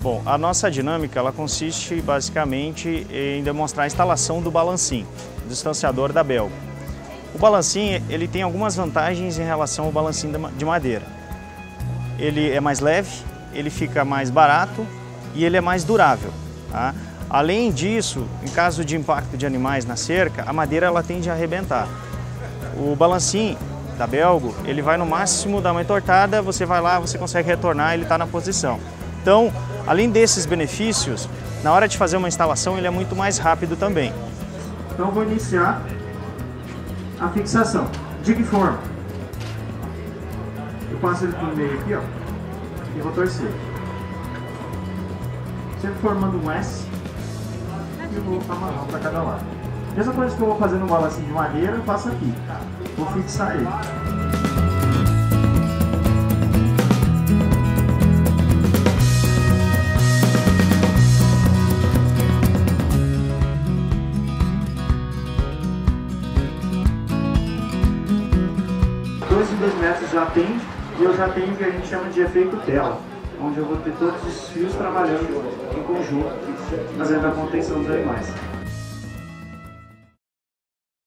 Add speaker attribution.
Speaker 1: Bom, a nossa dinâmica ela consiste basicamente em demonstrar a instalação do balancim, do distanciador da Belgo. O balancim ele tem algumas vantagens em relação ao balancim de madeira. Ele é mais leve, ele fica mais barato e ele é mais durável. Tá? Além disso, em caso de impacto de animais na cerca, a madeira ela tende a arrebentar. O balancim da Belgo, ele vai no máximo dar uma entortada, você vai lá, você consegue retornar, ele está na posição. Então, além desses benefícios, na hora de fazer uma instalação ele é muito mais rápido também. Então vou iniciar a fixação. De que forma? Eu passo ele por meio aqui, ó, e vou torcer. Sempre formando um S e vou amarrar para cada lado. Mesma coisa que eu vou fazer no balancinho de madeira, eu faço aqui. Vou fixar ele. Dois metros já tem e eu já tenho o que a gente chama de efeito tela, onde eu vou ter todos os fios trabalhando em conjunto, fazendo a contenção dos animais.